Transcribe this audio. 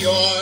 York.